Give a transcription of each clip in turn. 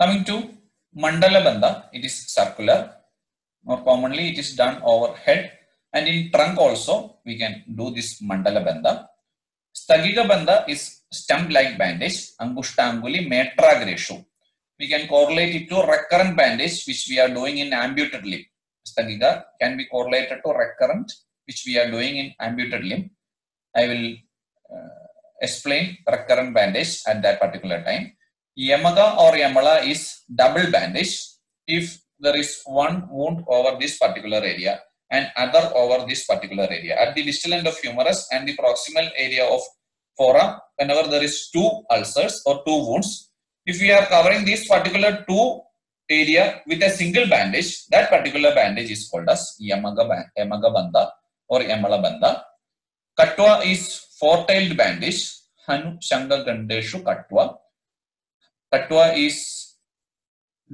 Coming to Mandala Bandha, it is circular. More commonly, it is done over head and in trunk also we can do this Mandala Bandha. Sthagika Bandha is stump-like bandage, Angushta metragreshu. We can correlate it to recurrent bandage which we are doing in amputated limb. Sthagika can be correlated to recurrent which we are doing in amputated limb. I will uh, explain recurrent bandage at that particular time. Yamaka or Yamala is double bandage if there is one wound over this particular area and other over this particular area. At the distal end of humerus and the proximal area of forearm, whenever there is two ulcers or two wounds, if we are covering this particular two area with a single bandage, that particular bandage is called as Yamaka, Yamaka Bandha or Yamala Bandha. Khatwa is four-tailed bandage, Hanu Shanga Gandeshu Khatwa. Khatwa is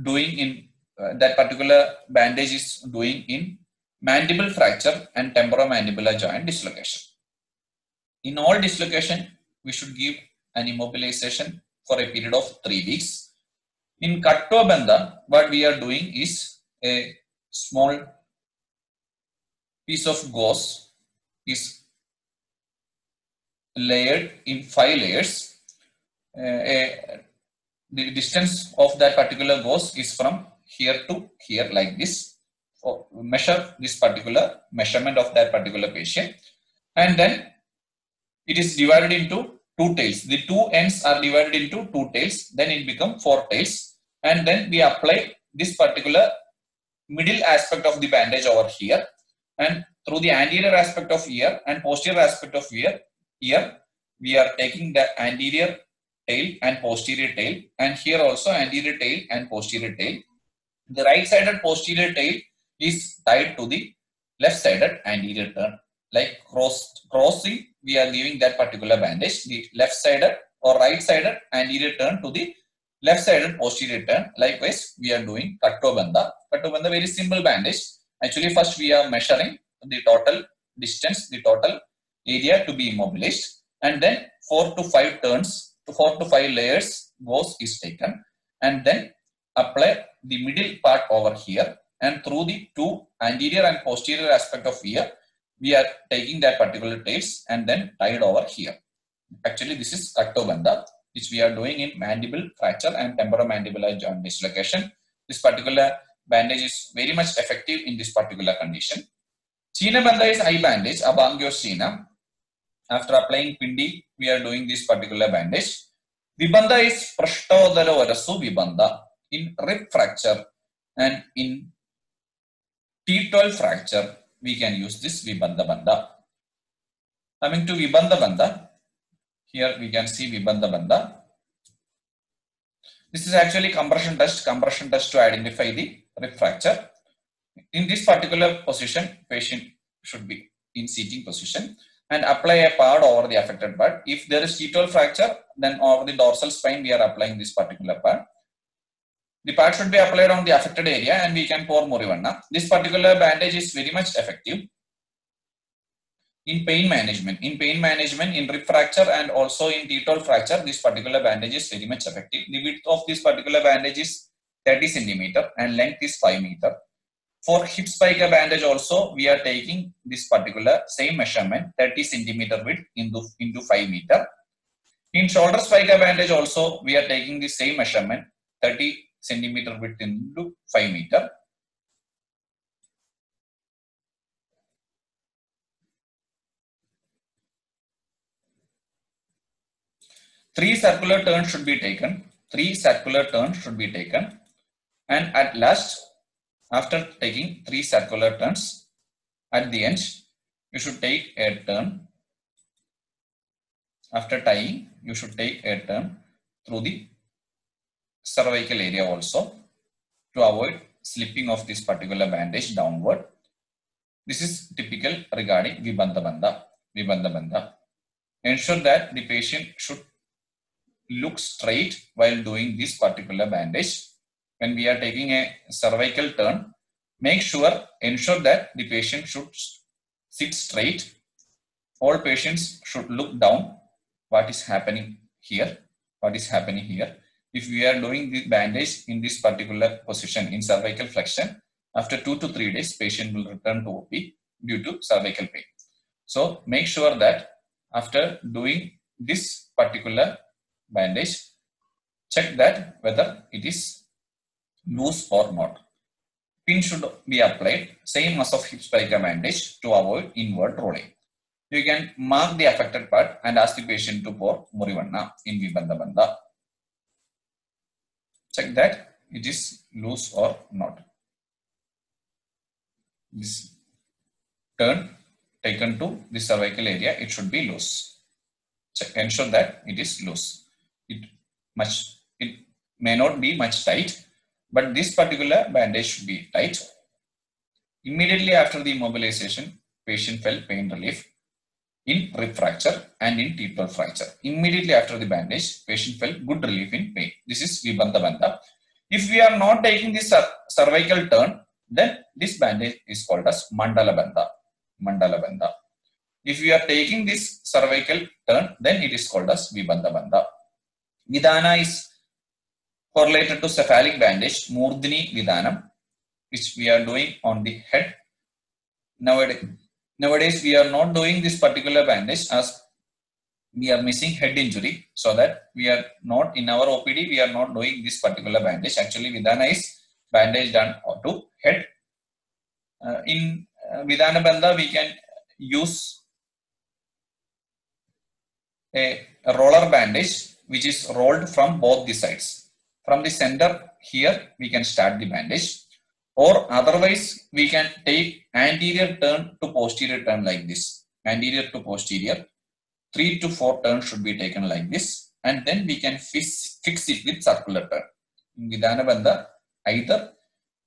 doing in uh, that particular bandage is doing in mandible fracture and temporomandibular joint dislocation. In all dislocation, we should give an immobilization for a period of three weeks. In Khatwa Bandha, what we are doing is a small piece of gauze is layered in five layers. Uh, a, the distance of that particular gauze is from here to here like this. Measure this particular measurement of that particular patient and then it is divided into two tails. The two ends are divided into two tails then it becomes four tails and then we apply this particular middle aspect of the bandage over here and through the anterior aspect of ear and posterior aspect of ear, ear we are taking the anterior tail and posterior tail and here also anterior tail and posterior tail. The right sided posterior tail is tied to the left sided anterior turn. Like cross crossing we are giving that particular bandage. The left sided or right sided anterior turn to the left sided posterior turn. Likewise we are doing khatwa bandha khatwa bandha very simple bandage. Actually first we are measuring the total distance the total area to be immobilized and then four to five turns to four to five layers gauze is taken and then apply the middle part over here and through the two anterior and posterior aspect of ear we are taking that particular tails and then tied over here. Actually this is bandha which we are doing in mandible fracture and temporomandibular joint dislocation. This particular bandage is very much effective in this particular condition. Cheena bandha is eye bandage abangyo Cheena after applying pindi we are doing this particular bandage vibandha is prashtodara varasu vibandha in rib fracture and in T12 fracture, we can use this Vibandha Bandha. Coming to Vibandha Bandha, here we can see Vibandha Bandha. This is actually compression test, compression test to identify the rib fracture. In this particular position, patient should be in seating position and apply a pad over the affected part. If there is T12 fracture, then over the dorsal spine, we are applying this particular pad. The pad should be applied on the affected area and we can pour Murivanna. This particular bandage is very much effective in pain management. In pain management, in rib fracture and also in T12 fracture, this particular bandage is very much effective. The width of this particular bandage is 30 centimeter and length is 5 meter. For hip spica bandage also, we are taking this particular same measurement, 30 centimeter width into, into 5 meter. In shoulder spica bandage also, we are taking the same measurement, 30 centimeter width into 5 meter. Three circular turns should be taken. Three circular turns should be taken. And at last, after taking three circular turns, at the end, you should take a turn. After tying, you should take a turn through the cervical area also to avoid slipping of this particular bandage downward. This is typical regarding Vibandha Bandha. Vibandha Bandha. Ensure that the patient should look straight while doing this particular bandage. When we are taking a cervical turn, make sure, ensure that the patient should sit straight. All patients should look down what is happening here, what is happening here if we are doing the bandage in this particular position in cervical flexion, after two to three days, patient will return to OP due to cervical pain. So make sure that after doing this particular bandage, check that whether it is loose or not. Pin should be applied same as of hip spica bandage to avoid inward rolling. You can mark the affected part and ask the patient to pour Murivanna in Vibandha Bandha. Check that it is loose or not. This turn taken to the cervical area, it should be loose. Check, ensure that it is loose. It much it may not be much tight, but this particular bandage should be tight. Immediately after the immobilization, patient felt pain relief in rib fracture and in T12 fracture. Immediately after the bandage, patient felt good relief in pain. This is Vibandha Bandha. If we are not taking this cervical turn, then this bandage is called as Mandala Bandha. Mandala Bandha. If we are taking this cervical turn, then it is called as Vibandha Bandha. Vitana is correlated to cephalic bandage, Murdhini Vidanam, which we are doing on the head. Nowadays, nowadays we are not doing this particular bandage as we are missing head injury so that we are not in our OPD we are not doing this particular bandage. Actually Vitana is bandage done to head. Uh, in uh, Vitana Bandha we can use a roller bandage which is rolled from both the sides from the center here we can start the bandage. Or otherwise we can take anterior turn to posterior turn like this. Anterior to posterior three to four turns should be taken like this. And then we can fix, fix it with circular turn. either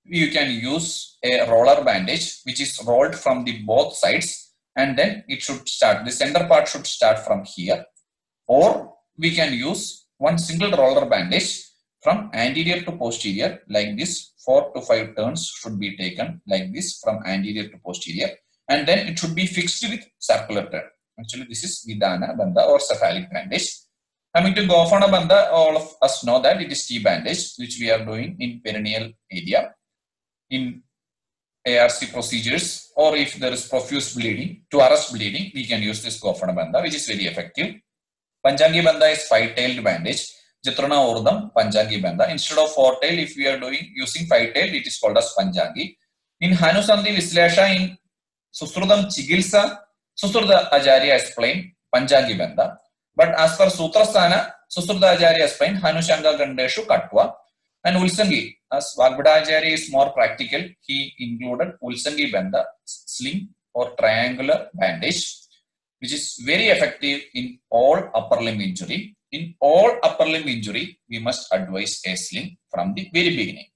you can use a roller bandage which is rolled from the both sides and then it should start the center part should start from here. Or we can use one single roller bandage from anterior to posterior like this, four to five turns should be taken like this from anterior to posterior and then it should be fixed with circular turn. Actually, this is Vitana Bandha or cephalic bandage. Coming to Gophana Bandha, all of us know that it is T bandage which we are doing in perineal area. In ARC procedures or if there is profuse bleeding, to arrest bleeding, we can use this Gophana Bandha which is very effective. Panchangi Bandha is five-tailed bandage Jitrana Urdam, Panjangi Bandha. Instead of four tail, if we are doing using five tail, it is called as Panjangi. In Hanusandhi Vislesha, in Susrudam Chigilsa, Susruda Acharya explained Panjangi Bandha. But as for Sutrasthana, Susruda Acharya explained Hanushanga Gandeshu Katwa. And Ulsangi, as Vagbhadacharya is more practical, he included Ulsangi Bandha, sling or triangular bandage, which is very effective in all upper limb injury in all upper limb injury, we must advise a sling from the very beginning.